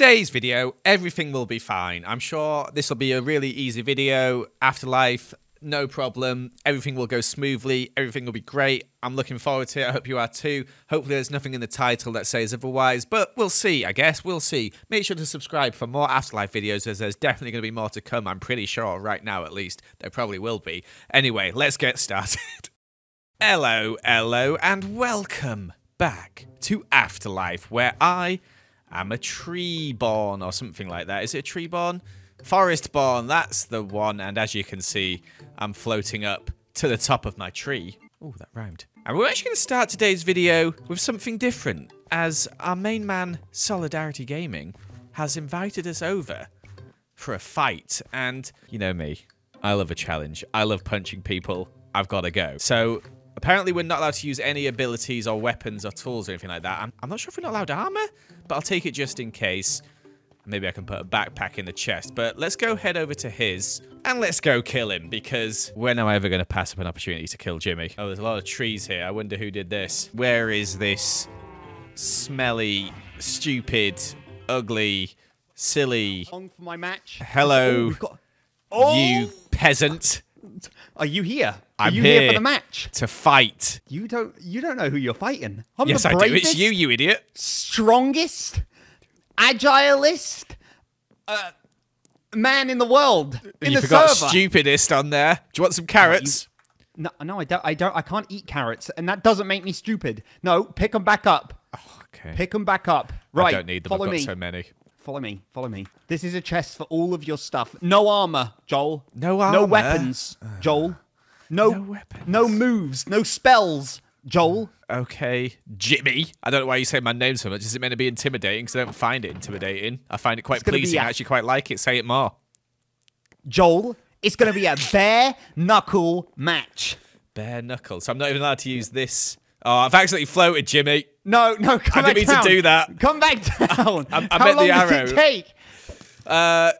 today's video, everything will be fine. I'm sure this will be a really easy video. Afterlife, no problem. Everything will go smoothly. Everything will be great. I'm looking forward to it. I hope you are too. Hopefully, there's nothing in the title that says otherwise, but we'll see, I guess. We'll see. Make sure to subscribe for more Afterlife videos, as there's definitely going to be more to come. I'm pretty sure, right now at least. There probably will be. Anyway, let's get started. hello, hello, and welcome back to Afterlife, where I am a tree born or something like that. Is it a tree born? Forest born, that's the one. And as you can see, I'm floating up to the top of my tree. Oh, that rhymed. And we're actually going to start today's video with something different, as our main man, Solidarity Gaming, has invited us over for a fight. And you know me, I love a challenge. I love punching people. I've got to go. So apparently we're not allowed to use any abilities or weapons or tools or anything like that. I'm, I'm not sure if we're not allowed armor, but I'll take it just in case. Maybe I can put a backpack in the chest. But let's go head over to his and let's go kill him because when am I ever going to pass up an opportunity to kill Jimmy? Oh, there's a lot of trees here. I wonder who did this. Where is this smelly, stupid, ugly, silly... On for my match. Hello, Oh, got- Oh! you peasant, Are you here? I'm you here. here. for the match? to fight. You don't. You don't know who you're fighting. I'm Yes, the I do. It's you, you idiot. strongest, agilest uh, man in the world in you the forgot server. stupidest on there. Do you want some carrots? no, no, I don't. I don't. I can't eat carrots, and that doesn't make me stupid. No, pick them back up. Okay. Pick them back up. Right. I don't need them. Follow I've got me. so many. Follow me. Follow me. This is a chest for all of your stuff. No armor, Joel. No armor. No weapons, Joel. No, No weapons. No moves. No spells, Joel. Okay, Jimmy. I don't know why you say my name so much. Is it meant to be intimidating? Because I don't find it intimidating. I find it quite It's pleasing. a- I actually quite like it. Say it more. Joel. It's going to be a bare knuckle match. Bare knuckle. So I'm not even allowed to use this. Oh, I've accidentally floated, Jimmy. No, no, come I back didn't mean to do that. Come back down. I How meant long the does it take? Uh,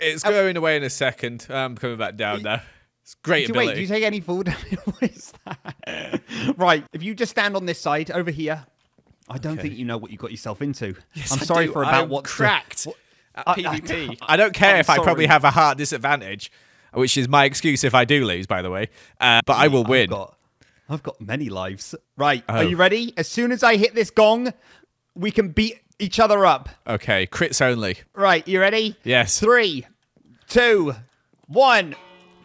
it's going away in a second. I'm coming back down now. It's great do- ability. wait, do you take any fall damage? what is that? right, if you just stand on this side over here, I don't Okay. think you know what you got yourself into. Yes, I'm I sorry do. for about I'm what cracked at I- I- PvP. I, don't care I'm if I probably have a hard disadvantage, which is my excuse if I do lose, by the way. Uh, but I will I've win. got, I've got many lives. Right, Oh. are you ready? As soon as I hit this gong, we can beat each other up. Okay, crits only. Right, you ready? Yes. Three, two, one.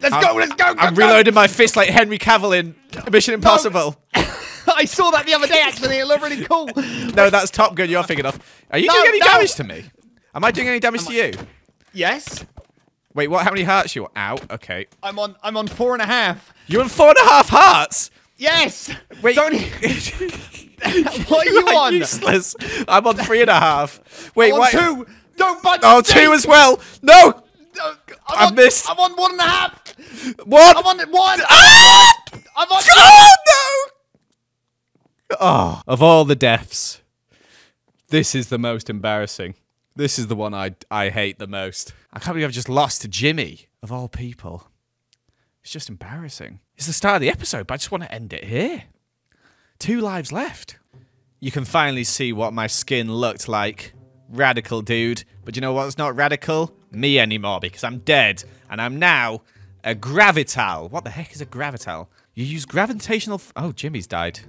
Let's go, let's go, go, I'm go. reloading my fist like Henry Cavill in Mission Impossible. I saw that the other day, actually. It looked really cool. No, that's Top Gun you're thinking of. Are you No, doing any no. damage to me? Am I doing any damage to you? Yes, Wait, what? How many hearts you? Ow. Okay. I'm on. I'm on four and a half. You're on four and a half hearts. Yes. Wait. Don't. what are you are on? Useless. I'm on three and a half. Wait, I'm why? two. Don't budge. Oh, two as well. No. I'm I on, missed. I'm on one and a half. One. I'm on one. Ah! I'm on. Oh no! Oh, of all the deaths, this is the most embarrassing. This is the one I I hate the most. I can't believe I've just lost to Jimmy of all people. It's just embarrassing. It's the start of the episode, but I just want to end it here. Two lives left. You can finally see what my skin looked like. Radical, dude. But you know what's not radical? Me anymore, because I'm dead. And I'm now a gravital. What the heck is a gravital? You use gravitational. Oh, Jimmy's died.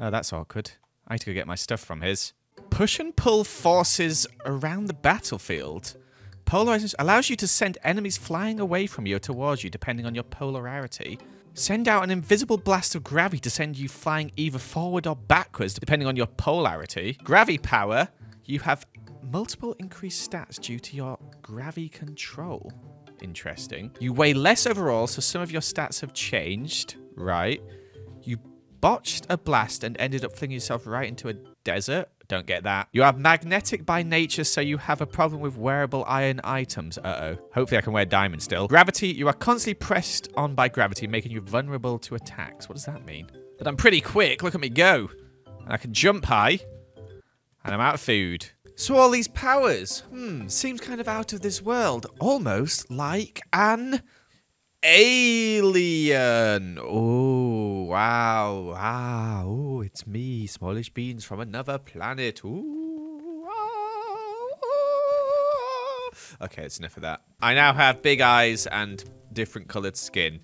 Oh, that's awkward. I need to go get my stuff from his. Push and pull forces around the battlefield. Polarization allows you to send enemies flying away from you or towards you, depending on your polarity. Send out an invisible blast of gravity to send you flying either forward or backwards, depending on your polarity. Gravi power, you have multiple increased stats due to your gravi control. Interesting. You weigh less overall, so some of your stats have changed. Right. You botched a blast and ended up flinging yourself right into a desert. Don't get that. You are magnetic by nature, so you have a problem with wearable iron items. Uh-oh. Hopefully I can wear diamond still. Gravity, you are constantly pressed on by gravity, making you vulnerable to attacks. What does that mean? But I'm pretty quick. Look at me go. And I can jump high. And I'm out of food. So all these powers, hmm, seems kind of out of this world. Almost like an alien. Oh, wow, wow. Oh, it's me, smallish beans from another planet. Ooh, ah. Okay, that's enough of that. I now have big eyes and different coloured skin.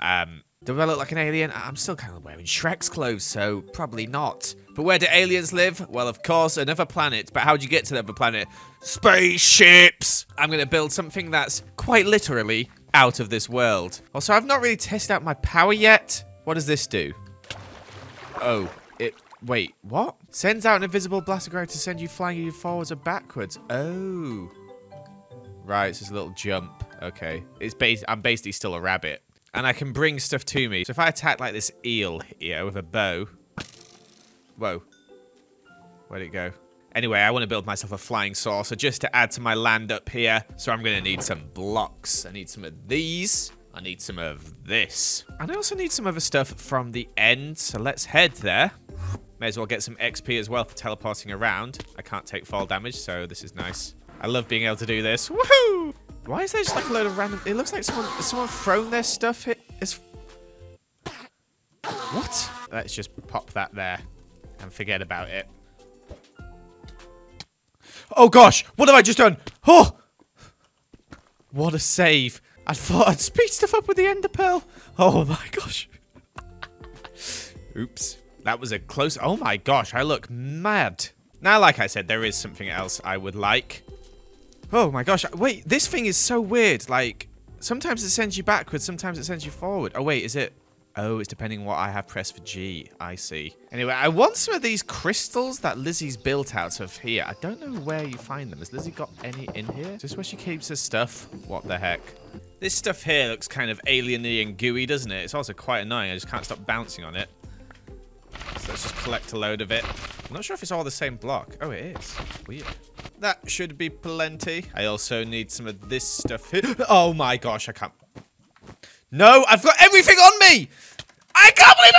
Um, do I look like an alien? I'm still kind of wearing Shrek's clothes, so probably not. But where do aliens live? Well, of course, another planet. But how do you get to another planet? Spaceships! I'm going to build something that's quite literally out of this world. Also, I've not really tested out my power yet. What does this do? Oh, it... Wait, what? Sends out an invisible blaster grenade to send you flying either forwards or backwards. Oh. Right, it's just a little jump. Okay. It's bas I'm basically still a rabbit. And I can bring stuff to me. So if I attack like this eel here with a bow... Whoa. Where'd it go? Anyway, I want to build myself a flying saucer just to add to my land up here. So I'm going to need some blocks. I need some of these. I need some of this. And I also need some other stuff from the end. So let's head there. May as well get some XP as well for teleporting around. I can't take fall damage, so this is nice. I love being able to do this. Woohoo! Why is there just like a load of random... It looks like someone someone thrown their stuff. It's... What? Let's just pop that there and forget about it. Oh gosh! What have I just done? Oh! What a save. I thought I'd speed stuff up with the ender pearl. Oh my gosh. Oops. That was a close... Oh my gosh, I look mad. Now, like I said, there is something else I would like. Oh my gosh. Uh, wait, this thing is so weird. Like, sometimes it sends you backwards, sometimes it sends you forward. Oh, wait, is it... Oh, it's depending on what I have pressed for G. I see. Anyway, I want some of these crystals that Lizzie's built out of here. I don't know where you find them. Has Lizzie got any in here? Is this where she keeps her stuff? What the heck? This stuff here looks kind of alieny and gooey, doesn't it? It's also quite annoying. I just can't stop bouncing on it. So let's just collect a load of it. I'm not sure if it's all the same block. Oh, it is. Weird. That should be plenty. I also need some of this stuff here. Oh my gosh, I can't. No, I've got everything on me! I can't believe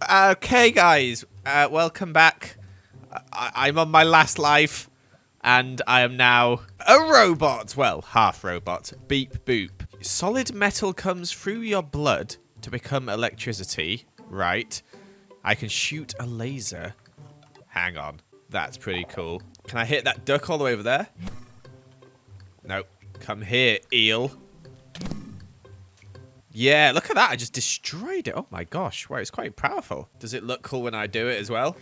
it! Okay, guys. Uh, welcome back. I I'm on my last life. And I am now a robot. Well, half robot. Beep boop. Solid metal comes through your blood to become electricity. Right. I can shoot a laser. Hang on. That's pretty cool. Can I hit that duck all the way over there? Nope. Come here, eel. Yeah, look at that. I just destroyed it. Oh my gosh. Wow, it's quite powerful. Does it look cool when I do it as well?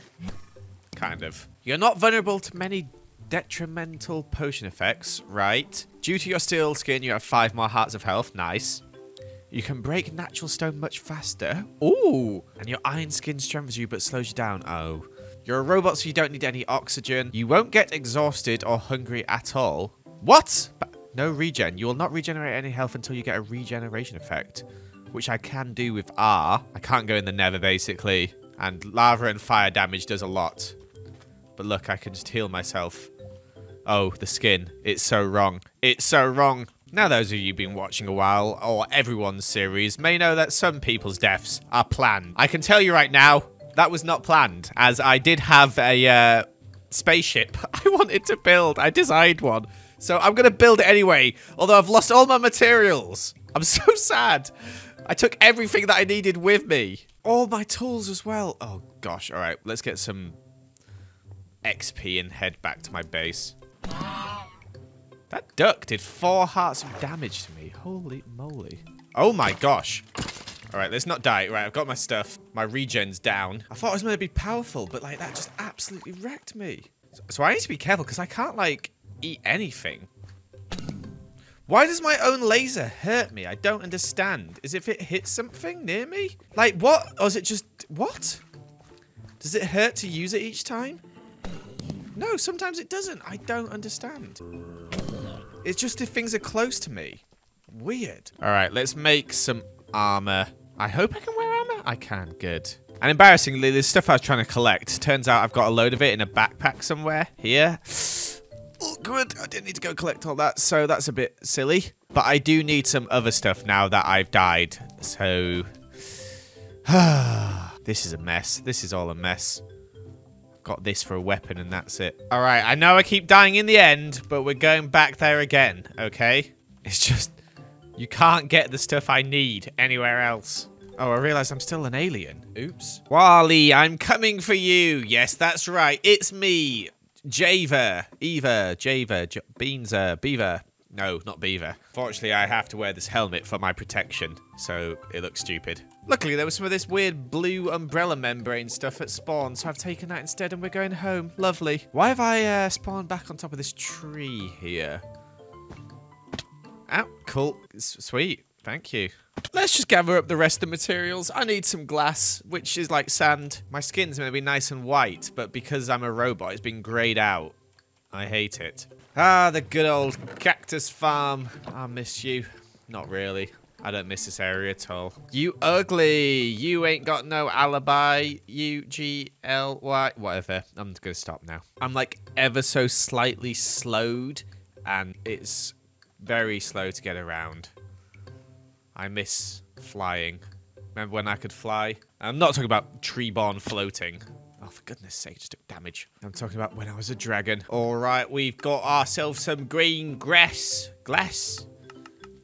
Kind of. You're not vulnerable to many detrimental potion effects, right? Due to your steel skin, you have five more hearts of health. Nice. You can break natural stone much faster. Ooh. And your iron skin strengthens you but slows you down. Oh. You're a robot, so you don't need any oxygen. You won't get exhausted or hungry at all. What? No regen. You will not regenerate any health until you get a regeneration effect, which I can do with R. I can't go in the nether, basically. And lava and fire damage does a lot. But look, I can just heal myself. Oh, the skin. It's so wrong. It's so wrong. Now, those of you been watching a while, or everyone's series, may know that some people's deaths are planned. I can tell you right now, that was not planned, as I did have a uh, spaceship I wanted to build. I designed one. So I'm going to build it anyway, although I've lost all my materials. I'm so sad. I took everything that I needed with me. All my tools as well. Oh, gosh. All right, let's get some XP and head back to my base. That duck did four hearts of damage to me. Holy moly. Oh my gosh. All right, let's not die. Right, I've got my stuff. My regen's down. I thought I was going to be powerful, but like that just absolutely wrecked me. So, so I need to be careful because I can't like eat anything. Why does my own laser hurt me? I don't understand. Is if it hits something near me? Like what? Or is it just, what? Does it hurt to use it each time? No, sometimes it doesn't. I don't understand. It's just if things are close to me. Weird. All right, let's make some armor. I hope I can wear armor. I can. Good. And embarrassingly, there's stuff I was trying to collect. Turns out I've got a load of it in a backpack somewhere here. Good. I didn't need to go collect all that, so that's a bit silly. But I do need some other stuff now that I've died. So... this is a mess. This is all a mess. Got this for a weapon and that's it. All right, I know I keep dying in the end, but we're going back there again, okay? It's just... You can't get the stuff I need anywhere else. Oh, I realize I'm still an alien. Oops. Wally, I'm coming for you. Yes, that's right. It's me. Javer, Eva, Javer, J- Beanser, Beaver. No, not Beaver. Fortunately, I have to wear this helmet for my protection, so it looks stupid. Luckily, there was some of this weird blue umbrella membrane stuff at spawn, so I've taken that instead and we're going home. Lovely. Why have I uh, spawned back on top of this tree here? Oh, cool. Sweet. Thank you. Let's just gather up the rest of the materials. I need some glass, which is like sand. My skin's going to be nice and white, but because I'm a robot, it's been greyed out. I hate it. Ah, the good old cactus farm. I miss you. Not really. I don't miss this area at all. You ugly. You ain't got no alibi. U G L Y. Whatever. I'm going to stop now. I'm like ever so slightly slowed, and it's very slow to get around. I miss flying. Remember when I could fly? I'm not talking about tree-born floating. Oh, for goodness sake, just took damage. I'm talking about when I was a dragon. All right, we've got ourselves some green grass. Glass.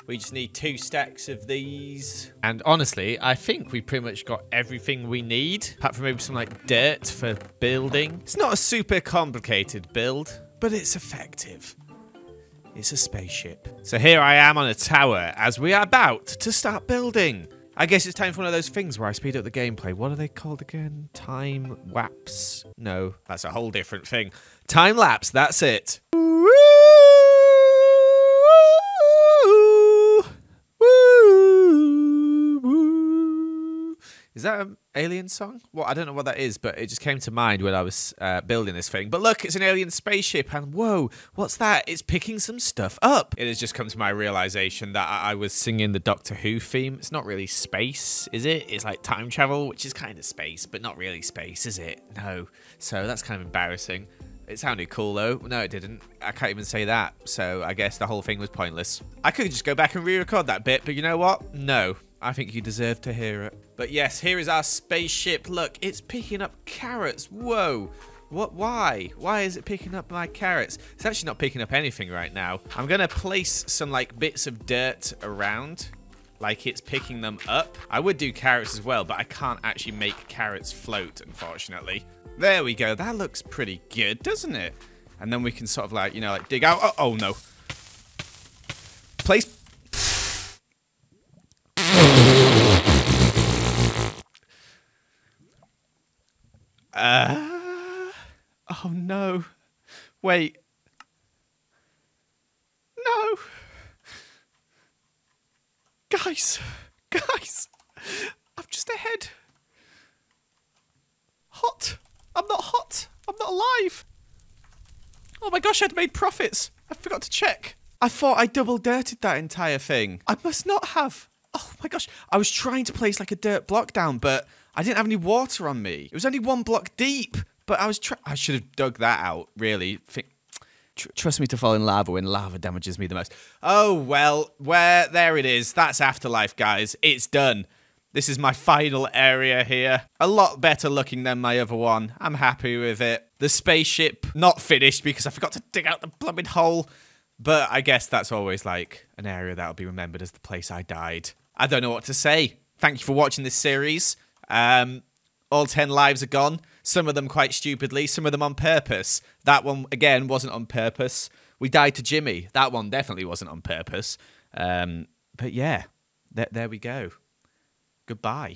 We just need two stacks of these. And honestly, I think we pretty much got everything we need. Apart from maybe some like dirt for building. It's not a super complicated build, but it's effective. It's a spaceship. So here I am on a tower as we are about to start building. I guess it's time for one of those things where I speed up the gameplay. What are they called again? Time lapse? No, that's a whole different thing. Time lapse, that's it. Is that an alien song? Well, I don't know what that is, but it just came to mind when I was uh, building this thing. But look, it's an alien spaceship, and whoa, what's that? It's picking some stuff up. It has just come to my realization that I, I was singing the Doctor Who theme. It's not really space, is it? It's like time travel, which is kind of space, but not really space, is it? No. So that's kind of embarrassing. It sounded cool though. No, it didn't. I can't even say that. So I guess the whole thing was pointless. I could just go back and re-record that bit, but you know what? No. I think you deserve to hear it. But yes, here is our spaceship. Look, it's picking up carrots. Whoa. What? Why? Why is it picking up my carrots? It's actually not picking up anything right now. I'm going to place some like bits of dirt around like it's picking them up. I would do carrots as well, but I can't actually make carrots float, unfortunately. There we go. That looks pretty good, doesn't it? And then we can sort of like, you know, like dig out. Oh, oh no. Place Uh, oh no. Wait. No. Guys. Guys. I'm just ahead. Hot. I'm not hot. I'm not alive. Oh my gosh, I'd made profits. I forgot to check. I thought I double dirted that entire thing. I must not have. Oh my gosh. I was trying to place like a dirt block down, but I didn't have any water on me. It was only one block deep, but I was I should have dug that out, really. Think- Tr- trust me to fall in lava when lava damages me the most. Oh, well, where there it is. That's afterlife, guys. It's done. This is my final area here. A lot better looking than my other one. I'm happy with it. The spaceship, not finished because I forgot to dig out the blooming hole. But I guess that's always like an area that'll be remembered as the place I died. I don't know what to say. Thank you for watching this series. Um, all 10 lives are gone. Some of them quite stupidly, some of them on purpose. That one, again, wasn't on purpose. We died to Jimmy. That one definitely wasn't on purpose. Um, but yeah, there, there we go. Goodbye.